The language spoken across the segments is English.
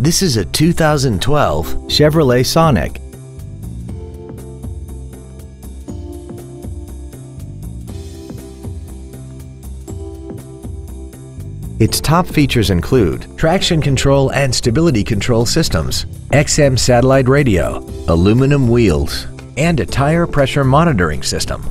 This is a 2012 Chevrolet Sonic. Its top features include traction control and stability control systems, XM satellite radio, aluminum wheels, and a tire pressure monitoring system.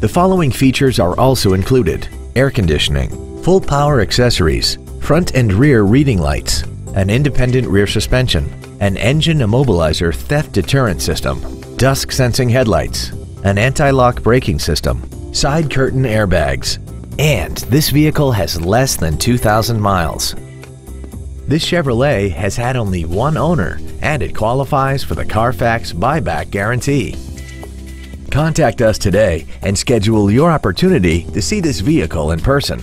The following features are also included air conditioning, full power accessories, front and rear reading lights, an independent rear suspension, an engine immobilizer theft deterrent system, dusk sensing headlights, an anti-lock braking system, side curtain airbags, and this vehicle has less than 2,000 miles. This Chevrolet has had only one owner and it qualifies for the Carfax buyback guarantee. Contact us today and schedule your opportunity to see this vehicle in person.